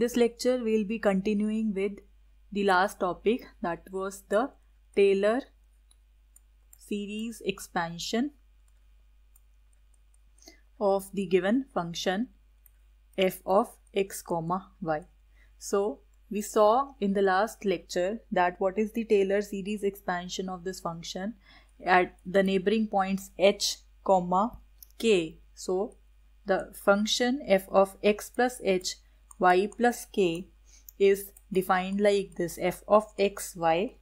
this lecture, we'll be continuing with the last topic that was the Taylor series expansion of the given function f of x comma y. So we saw in the last lecture that what is the Taylor series expansion of this function at the neighboring points h comma k. So the function f of x plus h y plus k is defined like this f of x y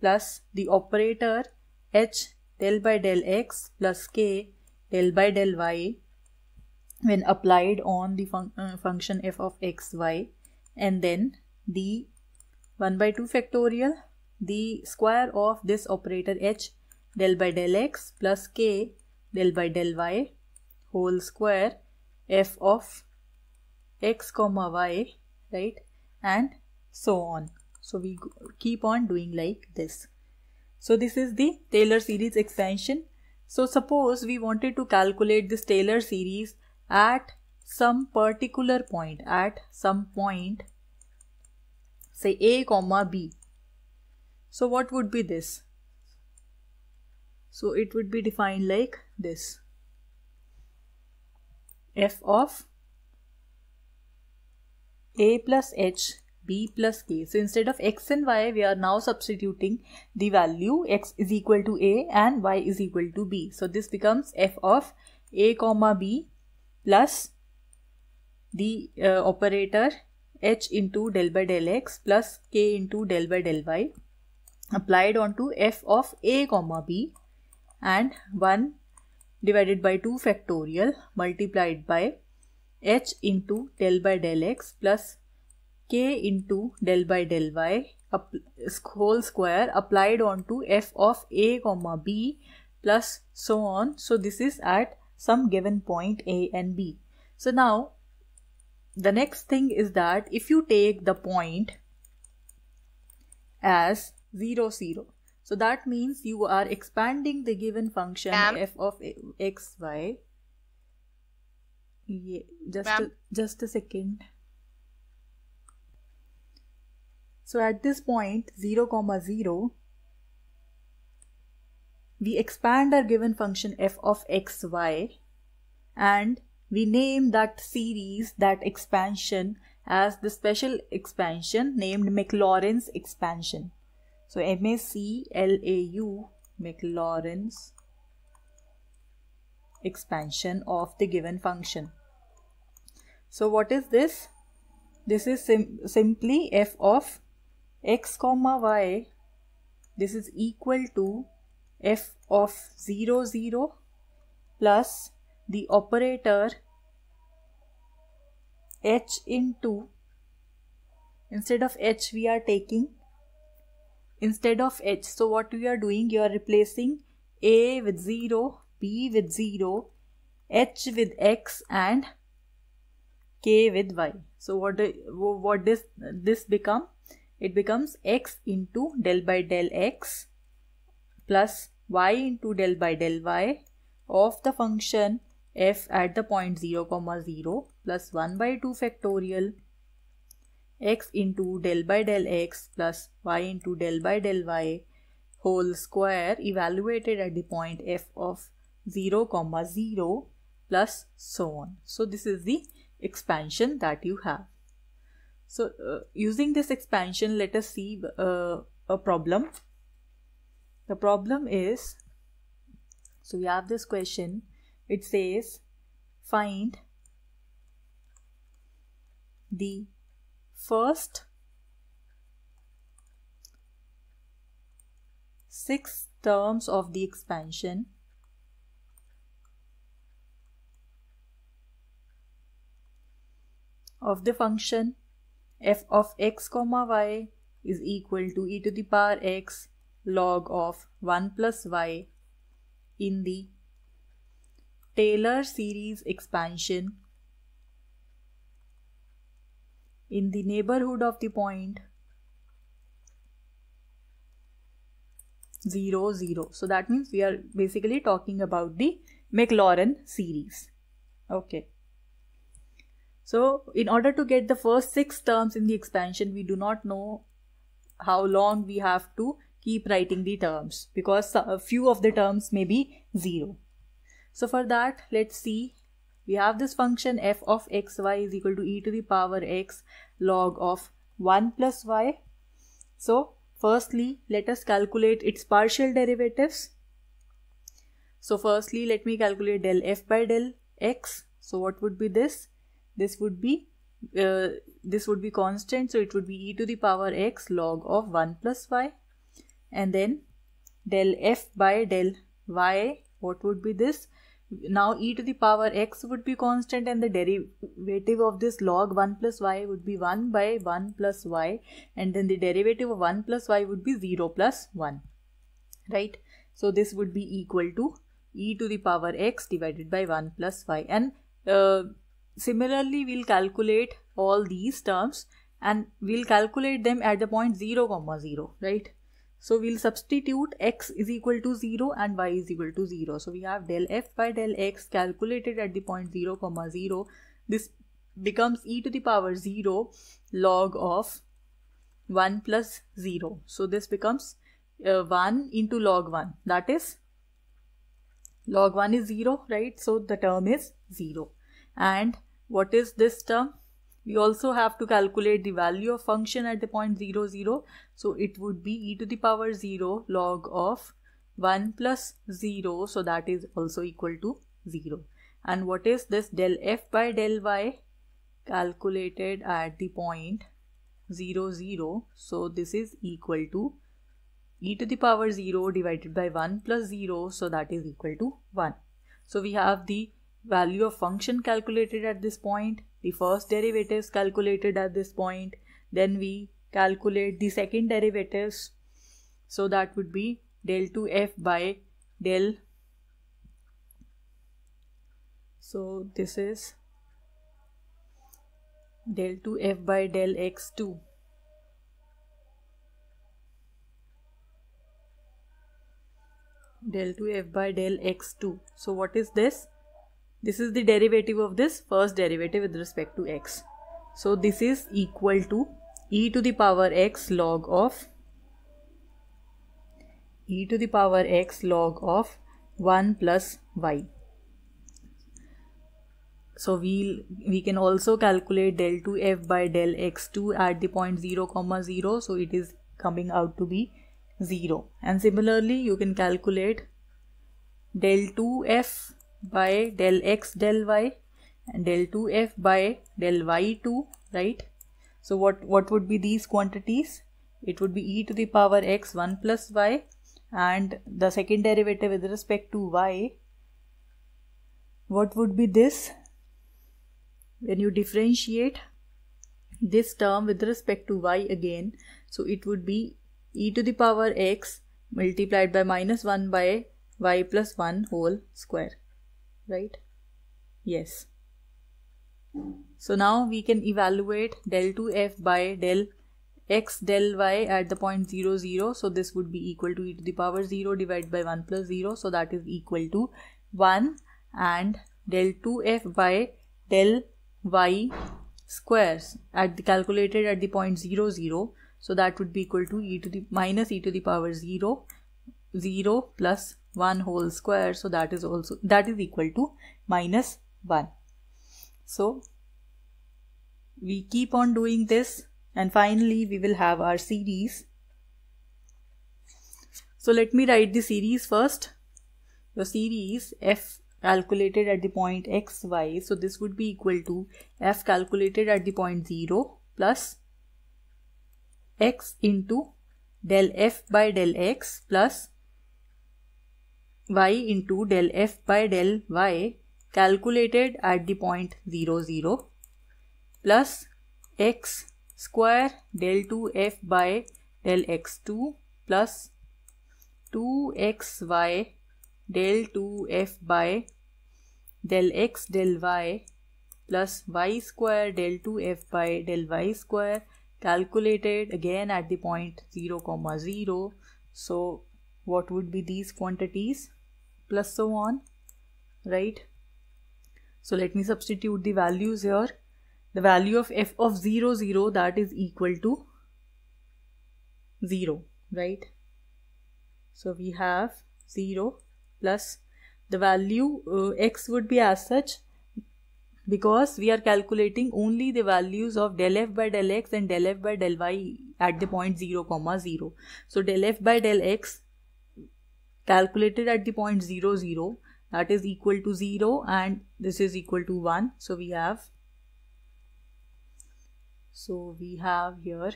plus the operator h del by del x plus k del by del y when applied on the fun uh, function f of x y and then the 1 by 2 factorial the square of this operator h del by del x plus k del by del y whole square f of x comma y right and so on. So we keep on doing like this. So this is the Taylor series expansion. So suppose we wanted to calculate this Taylor series at some particular point at some point say a comma b. So what would be this? So it would be defined like this. F of a plus h b plus k. So instead of x and y, we are now substituting the value x is equal to a and y is equal to b. So this becomes f of a comma b plus the uh, operator h into del by del x plus k into del by del y applied onto f of a comma b and 1 divided by 2 factorial multiplied by h into del by del x plus k into del by del y whole square applied onto f of a comma b plus so on. So this is at some given point a and b. So now the next thing is that if you take the point as 0 0 so that means you are expanding the given function f of x y yeah, just a, just a second. So at this point 0 comma 0 we expand our given function f of x y and we name that series that expansion as the special expansion named Maclaurin's expansion. So MACLAU Maclaurin's expansion of the given function. So what is this? This is sim simply f of x comma y. This is equal to f of 0 0 plus the operator h into instead of h we are taking instead of h. So what we are doing, you are replacing a with 0, b with 0, h with x and k with y. So what, what does this become? It becomes x into del by del x plus y into del by del y of the function f at the point 0 comma 0 plus 1 by 2 factorial x into del by del x plus y into del by del y whole square evaluated at the point f of 0 comma 0 plus so on. So this is the expansion that you have. So uh, using this expansion let us see uh, a problem. The problem is so we have this question it says find the first six terms of the expansion of the function f of x comma y is equal to e to the power x log of 1 plus y in the Taylor series expansion. In the neighborhood of the point 0 0 so that means we are basically talking about the Maclaurin series. Okay So in order to get the first six terms in the expansion, we do not know how long we have to keep writing the terms because a few of the terms may be 0. So for that, let's see. We have this function f of xy is equal to e to the power x log of 1 plus y. So firstly, let us calculate its partial derivatives. So firstly, let me calculate del f by del x. So what would be this? This would be uh, this would be constant so it would be e to the power x log of 1 plus y. And then del f by del y what would be this? Now e to the power x would be constant and the derivative of this log 1 plus y would be 1 by 1 plus y. And then the derivative of 1 plus y would be 0 plus 1 right? So this would be equal to e to the power x divided by 1 plus y. And uh, Similarly, we'll calculate all these terms and we'll calculate them at the point 0 comma 0, right? So we'll substitute x is equal to 0 and y is equal to 0. So we have del f by del x calculated at the point 0 comma 0. This becomes e to the power 0 log of 1 plus 0. So this becomes uh, 1 into log 1 that is log 1 is 0 right so the term is 0 and what is this term? We also have to calculate the value of function at the point 0, 0. So it would be e to the power 0 log of 1 plus 0. So that is also equal to 0. And what is this del f by del y calculated at the point 0, 0. So this is equal to e to the power 0 divided by 1 plus 0. So that is equal to 1. So we have the value of function calculated at this point, the first derivatives calculated at this point, then we calculate the second derivatives. So that would be del 2f by del. So this is del 2f by del x2. del 2f by del x2. So what is this? This is the derivative of this first derivative with respect to x. So this is equal to e to the power x log of e to the power x log of 1 plus y. So we we can also calculate del 2f by del x2 at the point 0 comma 0. So it is coming out to be 0. And similarly you can calculate del 2f by del x del y and del 2f by del y2 right? So what what would be these quantities? It would be e to the power x 1 plus y and the second derivative with respect to y. What would be this? When you differentiate this term with respect to y again so it would be e to the power x multiplied by minus 1 by y plus 1 whole square right? Yes. So now we can evaluate del 2f by del x del y at the point 0 0 so this would be equal to e to the power 0 divided by 1 plus 0 so that is equal to 1 and del 2f by del y squares at the calculated at the point 0 0 so that would be equal to e to the minus e to the power 0 0 plus 1 whole square so that is also that is equal to minus 1 so we keep on doing this and finally we will have our series. So let me write the series first. The series f calculated at the point x y so this would be equal to f calculated at the point 0 plus x into del f by del x plus y into del f by del y calculated at the point 0 0 plus x square del 2f by del x2 plus 2xy del 2f by del x del y plus y square del 2f by del y square calculated again at the point 0 comma 0 so what would be these quantities plus so on right? So let me substitute the values here. The value of f of 0 0 that is equal to 0 right? So we have 0 plus the value uh, x would be as such because we are calculating only the values of del f by del x and del f by del y at the point 0 comma 0 so del f by del x calculated at the point 0 0 that is equal to 0 and this is equal to 1 so we have so we have here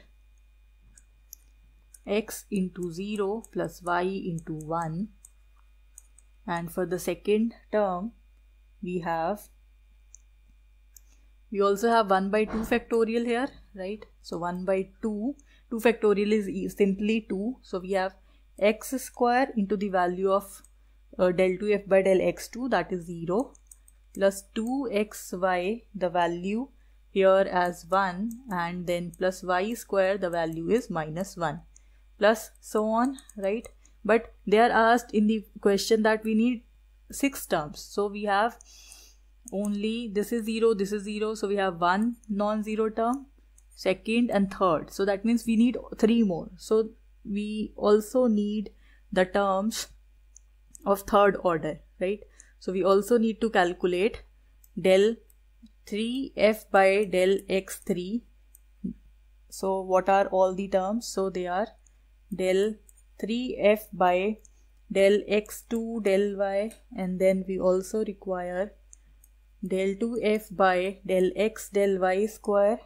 x into 0 plus y into 1 and for the second term we have we also have 1 by 2 factorial here right? So 1 by 2 2 factorial is simply 2 so we have x square into the value of uh, del 2f by del x2 that is 0 plus 2xy the value here as 1 and then plus y square the value is minus 1 plus so on right? But they are asked in the question that we need six terms. So we have only this is 0 this is 0 so we have one non-zero term second and third. So that means we need three more. So we also need the terms of third order right? So we also need to calculate del 3f by del x3 so what are all the terms? So they are del 3f by del x2 del y and then we also require del 2f by del x del y square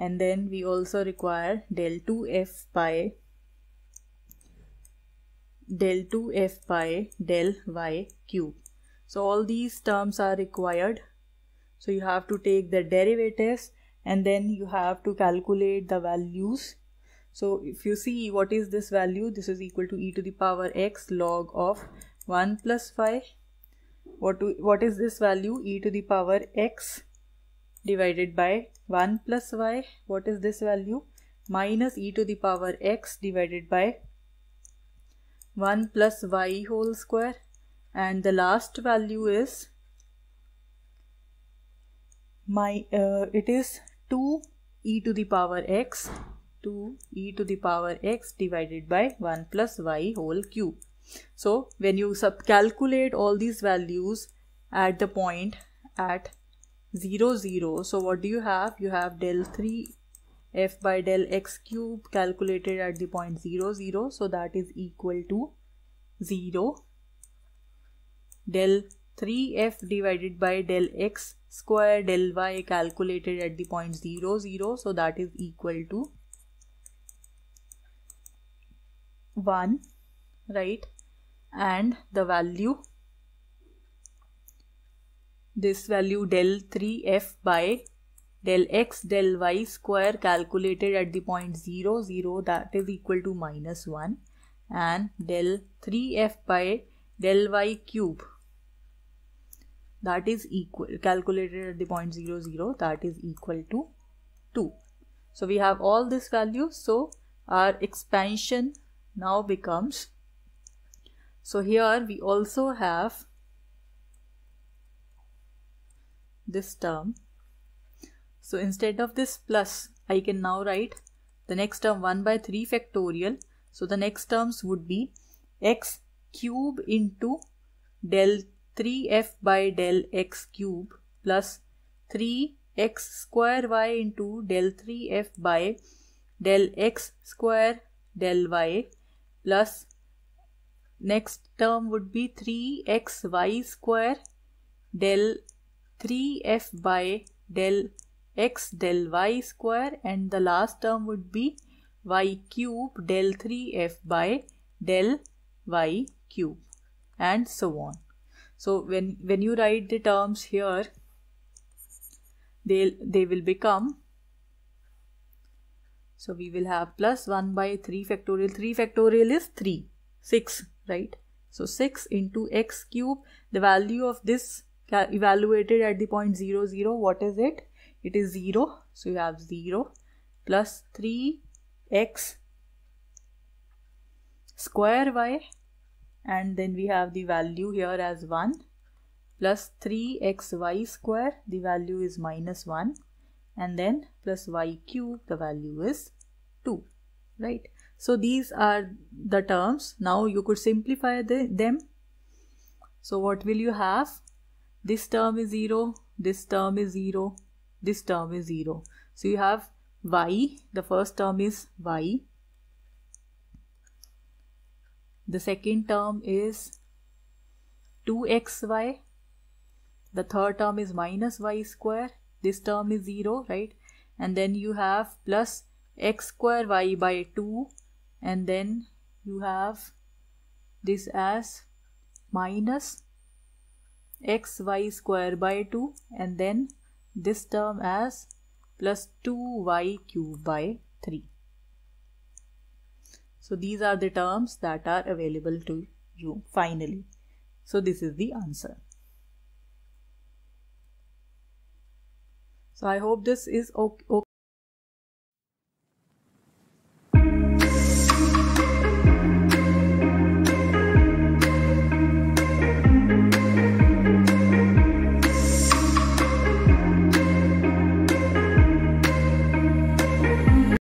and then we also require del 2f by del 2f by del y cube. So all these terms are required. So you have to take the derivatives and then you have to calculate the values so if you see what is this value, this is equal to e to the power x log of 1 plus 5. What, to, what is this value? e to the power x divided by 1 plus y. What is this value? Minus e to the power x divided by 1 plus y whole square. And the last value is my uh, it is 2 e to the power x 2 e to the power x divided by 1 plus y whole cube. So when you sub calculate all these values at the point at 0 0 so what do you have? You have del 3 f by del x cube calculated at the point 0 0 so that is equal to 0 del 3f divided by del x square del y calculated at the point 0 0 so that is equal to 1 right? And the value this value del 3f by del x del y square calculated at the point 0 0 that is equal to minus 1 and del 3f by del y cube that is equal calculated at the point 0 0 that is equal to 2 so we have all these values so our expansion now becomes so here we also have this term. So instead of this plus I can now write the next term 1 by 3 factorial. So the next terms would be x cube into del 3f by del x cube plus 3x square y into del 3f by del x square del y plus next term would be 3xy square del 3f by del x del y square and the last term would be y cube del 3f by del y cube and so on. So when, when you write the terms here, they they will become so we will have plus 1 by 3 factorial. 3 factorial is 3. 6, right? So 6 into x cube. The value of this evaluated at the point 0, 0. What is it? It is 0. So you have 0 plus 3x square y. And then we have the value here as 1 plus 3xy square. The value is minus 1 and then plus y cube the value is 2 right? So these are the terms. Now you could simplify the, them. So what will you have this term is 0 this term is 0 this term is 0 so you have y the first term is y. The second term is 2xy the third term is minus y square. This term is 0 right? And then you have plus x square y by 2 and then you have this as minus xy square by 2 and then this term as plus 2y cube by 3. So these are the terms that are available to you finally. So this is the answer. So I hope this is okay.